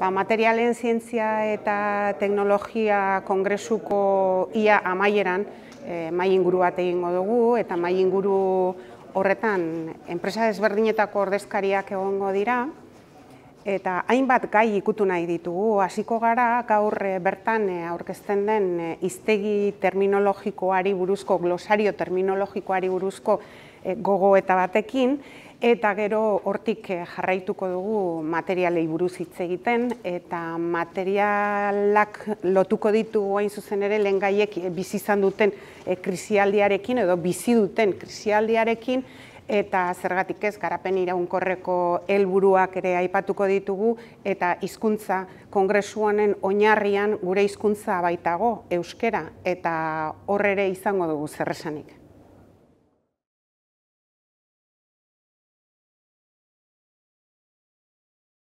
Ba, materialen zientzia eta teknologia kongresuko ia amaieran e, mai inguru bat egingo dugu eta mai inguru horretan enpresa desberdinetako ordezkariak egongo dira eta hainbat gai ikutu nahi ditugu. Hasiko gara gaur e, bertan e, aurkezten den e, iztegi terminologikoari buruzko, glosario terminologikoari buruzko gogo eta batekin, eta gero hortik eh, jarraituko dugu materialei buruz hitz egiten eta materialak lotuko ditu hain zuzen ere lengaiek eh, bizi izan duten eh, krisialdiarekin edo bizi duten krisialdiarekin eta zergatik ez garapen iraunkorreko helburuak ere aipatuko ditugu eta hizkuntza kongresuanen oinarrian gure hizkuntza baitago euskera eta hor ere izango dugu zerresanik.